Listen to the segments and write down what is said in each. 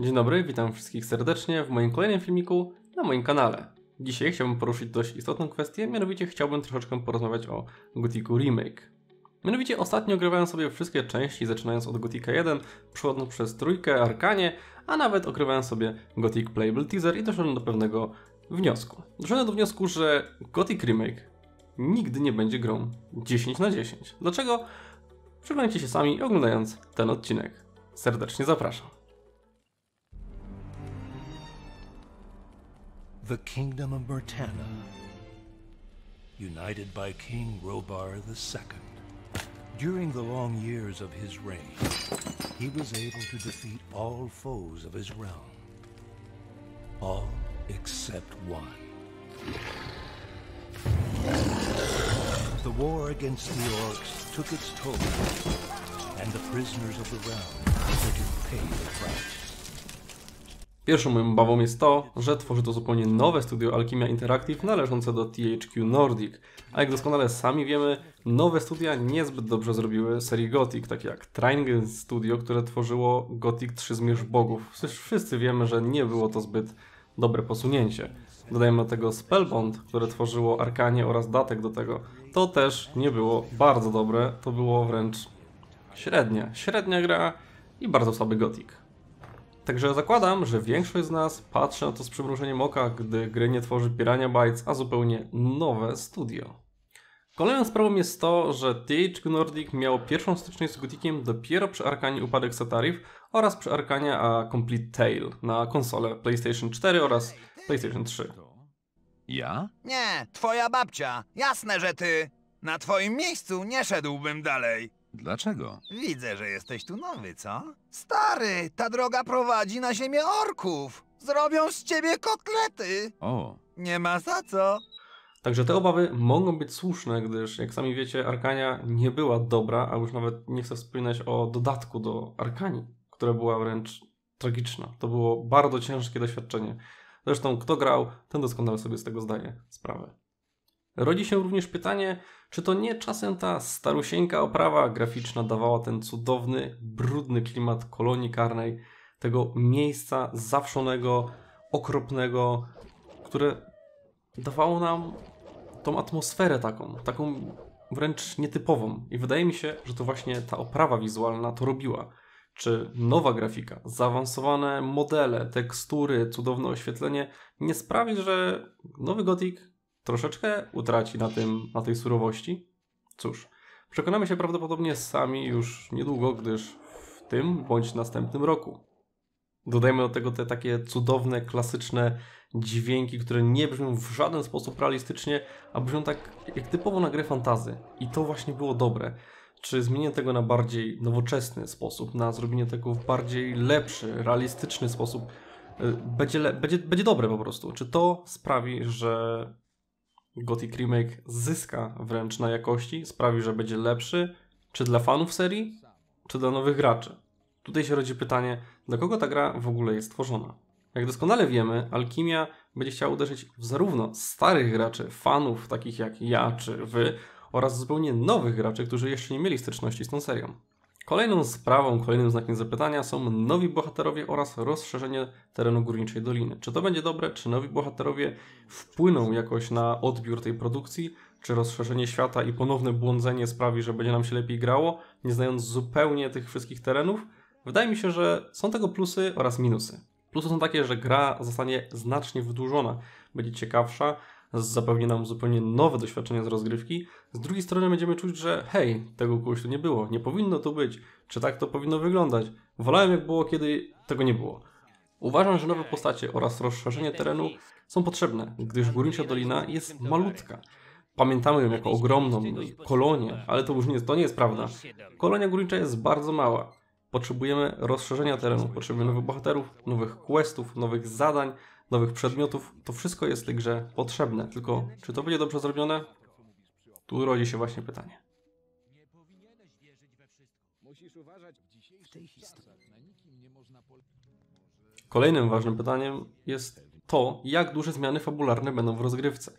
Dzień dobry, witam wszystkich serdecznie w moim kolejnym filmiku na moim kanale. Dzisiaj chciałbym poruszyć dość istotną kwestię, mianowicie chciałbym troszeczkę porozmawiać o Gothicu Remake. Mianowicie ostatnio ogrywałem sobie wszystkie części, zaczynając od Gothica 1, przechodząc przez trójkę, Arkanie, a nawet ogrywałem sobie Gothic Playable Teaser i doszedłem do pewnego wniosku. Doszedłem do wniosku, że Gothic Remake nigdy nie będzie grą 10 na 10. Dlaczego? Przeglądajcie się sami oglądając ten odcinek. Serdecznie zapraszam. The kingdom of Mertana, united by King Robar II. During the long years of his reign, he was able to defeat all foes of his realm. All except one. The war against the orcs took its toll, and the prisoners of the realm had to pay the price. Pierwszą moją obawą jest to, że tworzy to zupełnie nowe studio Alchemia Interactive należące do THQ Nordic. A jak doskonale sami wiemy, nowe studia niezbyt dobrze zrobiły serii Gothic, takie jak Triangle Studio, które tworzyło Gothic 3 Zmierzch Bogów. Przecież wszyscy wiemy, że nie było to zbyt dobre posunięcie. Dodajmy do tego Spellbound, które tworzyło Arkanie oraz Datek do tego. To też nie było bardzo dobre, to było wręcz średnia. Średnia gra i bardzo słaby Gothic. Także zakładam, że większość z nas patrzy na to z przymrużeniem oka, gdy gry nie tworzy Pirania Bytes, a zupełnie nowe studio. Kolejną sprawą jest to, że THQ Nordic miało pierwszą styczność z Gothiciem dopiero przy Arkanie Upadek Satarif oraz przy Arkanie a Complete Tale na konsolę PlayStation 4 oraz PlayStation 3. Ja? Nie, twoja babcia. Jasne, że ty. Na twoim miejscu nie szedłbym dalej. Dlaczego? Widzę, że jesteś tu nowy, co? Stary, ta droga prowadzi na ziemię orków. Zrobią z ciebie kotlety. O, Nie ma za co. Także te obawy mogą być słuszne, gdyż jak sami wiecie, Arkania nie była dobra, a już nawet nie chcę wspominać o dodatku do Arkanii, która była wręcz tragiczna. To było bardzo ciężkie doświadczenie. Zresztą kto grał, ten doskonale sobie z tego zdaje sprawę. Rodzi się również pytanie, czy to nie czasem ta starusieńka oprawa graficzna dawała ten cudowny, brudny klimat kolonii karnej, tego miejsca zawszonego, okropnego, które dawało nam tą atmosferę taką, taką wręcz nietypową. I wydaje mi się, że to właśnie ta oprawa wizualna to robiła. Czy nowa grafika, zaawansowane modele, tekstury, cudowne oświetlenie nie sprawi, że nowy Gothic troszeczkę utraci na, tym, na tej surowości? Cóż, przekonamy się prawdopodobnie sami już niedługo, gdyż w tym bądź następnym roku. Dodajmy do tego te takie cudowne, klasyczne dźwięki, które nie brzmią w żaden sposób realistycznie, a brzmią tak jak typowo na grę fantazy. I to właśnie było dobre. Czy zmienienie tego na bardziej nowoczesny sposób, na zrobienie tego w bardziej lepszy, realistyczny sposób, y, będzie, będzie, będzie dobre po prostu. Czy to sprawi, że Gothic Remake zyska wręcz na jakości, sprawi, że będzie lepszy, czy dla fanów serii, czy dla nowych graczy? Tutaj się rodzi pytanie, dla kogo ta gra w ogóle jest tworzona? Jak doskonale wiemy, Alchemia będzie chciała uderzyć w zarówno starych graczy, fanów takich jak ja czy wy, oraz zupełnie nowych graczy, którzy jeszcze nie mieli styczności z tą serią. Kolejną sprawą, kolejnym znakiem zapytania są nowi bohaterowie oraz rozszerzenie terenu Górniczej Doliny. Czy to będzie dobre? Czy nowi bohaterowie wpłyną jakoś na odbiór tej produkcji? Czy rozszerzenie świata i ponowne błądzenie sprawi, że będzie nam się lepiej grało, nie znając zupełnie tych wszystkich terenów? Wydaje mi się, że są tego plusy oraz minusy. Plusy są takie, że gra zostanie znacznie wydłużona, będzie ciekawsza, zapewni nam zupełnie nowe doświadczenia z rozgrywki. Z drugiej strony będziemy czuć, że hej, tego kogoś tu nie było, nie powinno tu być, czy tak to powinno wyglądać. Wolałem jak było, kiedy tego nie było. Uważam, że nowe postacie oraz rozszerzenie terenu są potrzebne, gdyż Górnicza Dolina jest malutka. Pamiętamy ją jako ogromną kolonię, ale to już nie, to nie jest prawda. Kolonia górnicza jest bardzo mała. Potrzebujemy rozszerzenia terenu, potrzebujemy nowych bohaterów, nowych questów, nowych zadań, nowych przedmiotów. To wszystko jest w tej grze potrzebne. Tylko czy to będzie dobrze zrobione? Tu rodzi się właśnie pytanie. Kolejnym ważnym pytaniem jest to, jak duże zmiany fabularne będą w rozgrywce.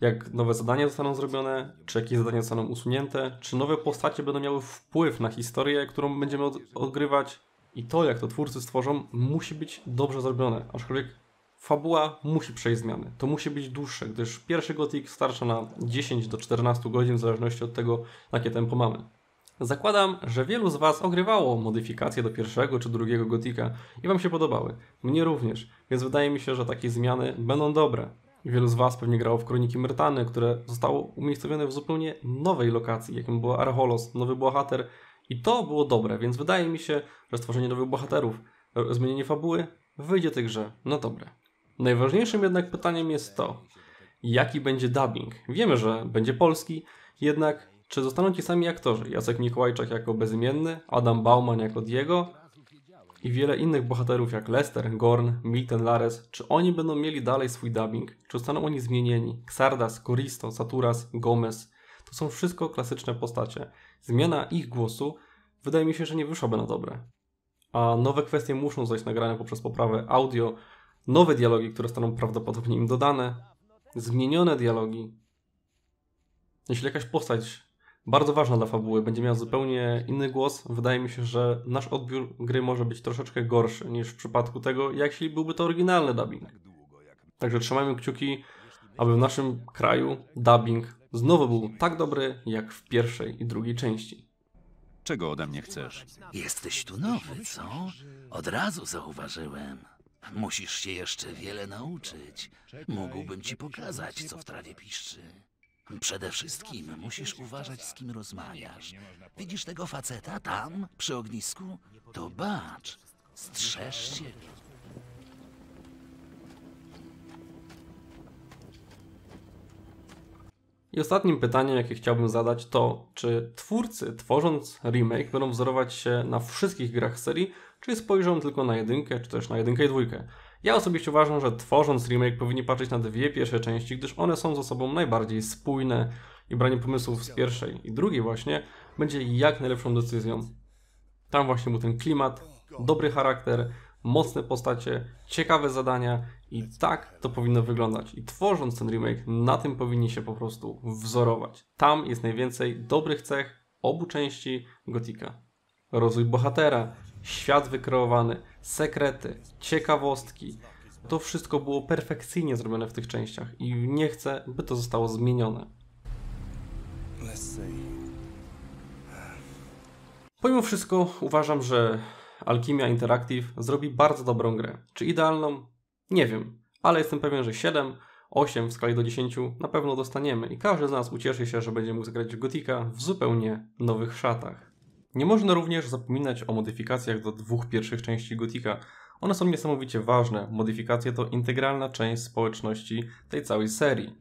Jak nowe zadania zostaną zrobione, czy jakieś zadania zostaną usunięte, czy nowe postacie będą miały wpływ na historię, którą będziemy od odgrywać. I to, jak to twórcy stworzą, musi być dobrze zrobione. Aczkolwiek fabuła musi przejść zmiany. To musi być dłuższe, gdyż pierwszy Gothic starcza na 10 do 14 godzin, w zależności od tego, jakie tempo mamy. Zakładam, że wielu z Was ogrywało modyfikacje do pierwszego czy drugiego Gotika i Wam się podobały. Mnie również, więc wydaje mi się, że takie zmiany będą dobre. Wielu z Was pewnie grało w Kroniki Myrtany, które zostało umiejscowione w zupełnie nowej lokacji, jakim była Archolos, nowy bohater. I to było dobre, więc wydaje mi się, że stworzenie nowych bohaterów, zmienienie fabuły wyjdzie tej grze no dobre. Najważniejszym jednak pytaniem jest to, jaki będzie dubbing. Wiemy, że będzie polski, jednak czy zostaną ci sami aktorzy? Jacek Mikołajczak jako bezimienny, Adam Bauman jako Diego i wiele innych bohaterów jak Lester, Gorn, Milton Lares. Czy oni będą mieli dalej swój dubbing? Czy zostaną oni zmienieni? Xardas, Koristo, Saturas, Gomez. To są wszystko klasyczne postacie. Zmiana ich głosu wydaje mi się, że nie wyszłaby na dobre. A nowe kwestie muszą zostać nagrane poprzez poprawę audio, nowe dialogi, które zostaną prawdopodobnie im dodane, zmienione dialogi. Jeśli jakaś postać bardzo ważna dla fabuły będzie miała zupełnie inny głos, wydaje mi się, że nasz odbiór gry może być troszeczkę gorszy niż w przypadku tego, jeśli byłby to oryginalny dubbing. Także trzymajmy kciuki, aby w naszym kraju dubbing znowu był tak dobry jak w pierwszej i drugiej części. Czego ode mnie chcesz? Jesteś tu nowy, co? Od razu zauważyłem. Musisz się jeszcze wiele nauczyć. Mógłbym ci pokazać, co w trawie piszczy. Przede wszystkim musisz uważać, z kim rozmawiasz. Widzisz tego faceta tam, przy ognisku? To bacz. Strzeż się. I ostatnim pytaniem, jakie chciałbym zadać, to czy twórcy, tworząc remake, będą wzorować się na wszystkich grach serii, czy spojrzą tylko na jedynkę, czy też na jedynkę i dwójkę? Ja osobiście uważam, że tworząc remake powinni patrzeć na dwie pierwsze części, gdyż one są ze sobą najbardziej spójne i branie pomysłów z pierwszej i drugiej właśnie będzie jak najlepszą decyzją. Tam właśnie był ten klimat, dobry charakter, mocne postacie, ciekawe zadania i tak to powinno wyglądać. I tworząc ten remake, na tym powinni się po prostu wzorować. Tam jest najwięcej dobrych cech obu części Gotika. Rozwój bohatera, świat wykreowany, sekrety, ciekawostki. To wszystko było perfekcyjnie zrobione w tych częściach i nie chcę, by to zostało zmienione. Pomimo wszystko uważam, że Alchemia Interactive zrobi bardzo dobrą grę. Czy idealną? Nie wiem, ale jestem pewien, że 7, 8 w skali do 10 na pewno dostaniemy i każdy z nas ucieszy się, że będzie mógł zagrać w Gotika w zupełnie nowych szatach. Nie można również zapominać o modyfikacjach do dwóch pierwszych części Gotika. One są niesamowicie ważne. Modyfikacje to integralna część społeczności tej całej serii.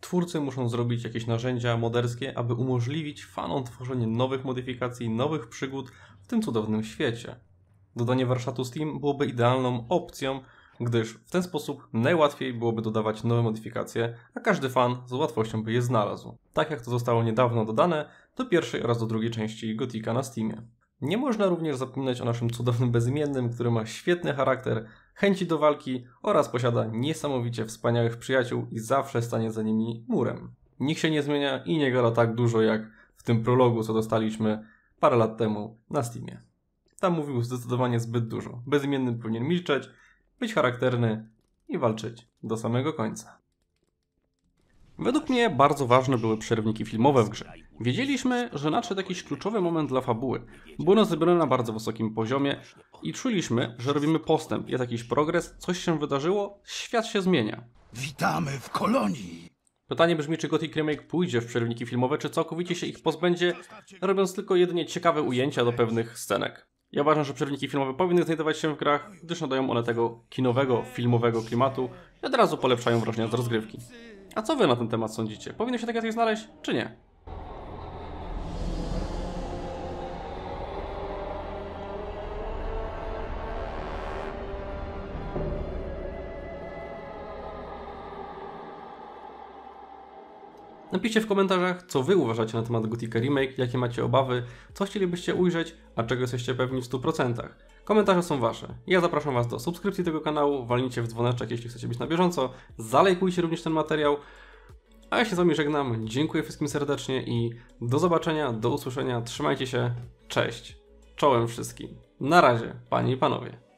Twórcy muszą zrobić jakieś narzędzia moderskie, aby umożliwić fanom tworzenie nowych modyfikacji, nowych przygód w tym cudownym świecie. Dodanie warsztatu Steam byłoby idealną opcją, gdyż w ten sposób najłatwiej byłoby dodawać nowe modyfikacje, a każdy fan z łatwością by je znalazł. Tak jak to zostało niedawno dodane do pierwszej oraz do drugiej części Gotika na Steamie. Nie można również zapominać o naszym cudownym bezimiennym, który ma świetny charakter, chęci do walki oraz posiada niesamowicie wspaniałych przyjaciół i zawsze stanie za nimi murem. Nikt się nie zmienia i nie gada tak dużo jak w tym prologu, co dostaliśmy parę lat temu na Steamie. Tam mówił zdecydowanie zbyt dużo. Bezimienny powinien milczeć, być charakterny i walczyć do samego końca. Według mnie bardzo ważne były przerwniki filmowe w grze. Wiedzieliśmy, że nadszedł jakiś kluczowy moment dla fabuły. Było one zrobione na bardzo wysokim poziomie i czuliśmy, że robimy postęp, jest jakiś progres, coś się wydarzyło, świat się zmienia. Witamy w kolonii. Pytanie brzmi, czy Gothic Remake pójdzie w przerwniki filmowe, czy całkowicie się ich pozbędzie, robiąc tylko jedynie ciekawe ujęcia do pewnych scenek. Ja uważam, że przerwniki filmowe powinny znajdować się w grach, gdyż nadają one tego kinowego, filmowego klimatu i od razu polepszają wrażenia z rozgrywki. A co wy na ten temat sądzicie? Powinno się takie coś znaleźć, czy nie? Napiszcie w komentarzach, co wy uważacie na temat Gothica Remake, jakie macie obawy, co chcielibyście ujrzeć, a czego jesteście pewni w 100%. Komentarze są wasze. Ja zapraszam was do subskrypcji tego kanału, walnijcie w dzwoneczek, jeśli chcecie być na bieżąco, zalajkujcie również ten materiał, a ja się z wami żegnam, dziękuję wszystkim serdecznie i do zobaczenia, do usłyszenia, trzymajcie się, cześć, czołem wszystkim. Na razie, panie i panowie.